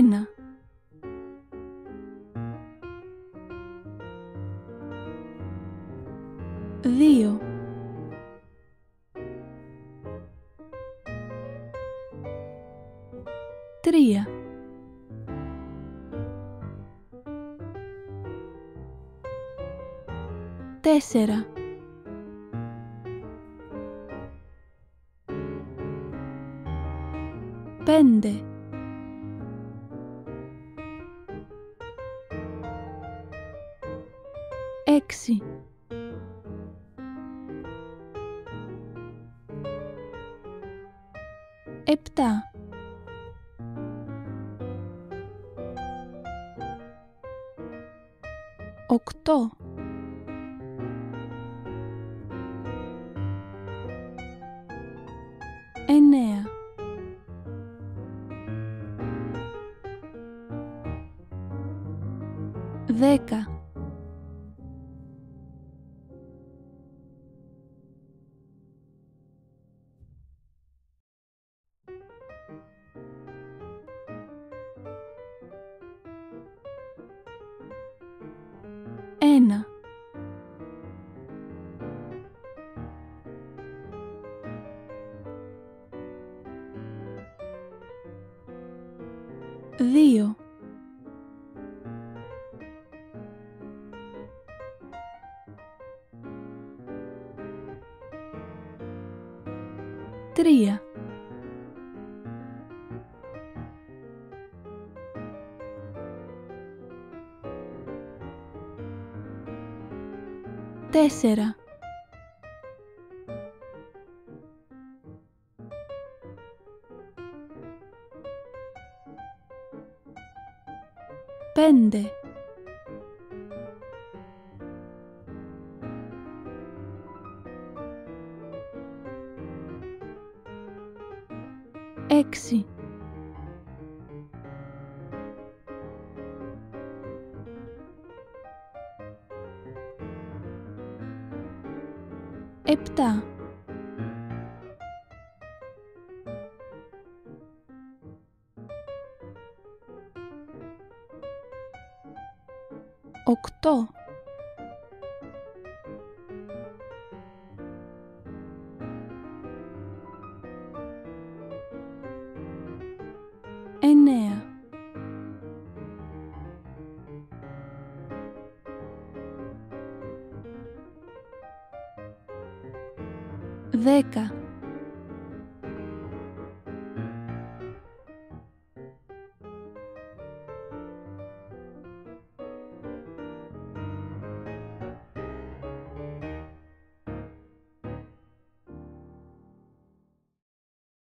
Ένα. Δύο. Τρία. Τέσσερα. Πέντε. Έξι. Επτά. Οκτώ. Εννέα. Δέκα. Ένα. Δύο. Τρία. Τέσσερα. Πέντε. Έξι. Επτά. Οκτώ. Εννέα. Δέκα.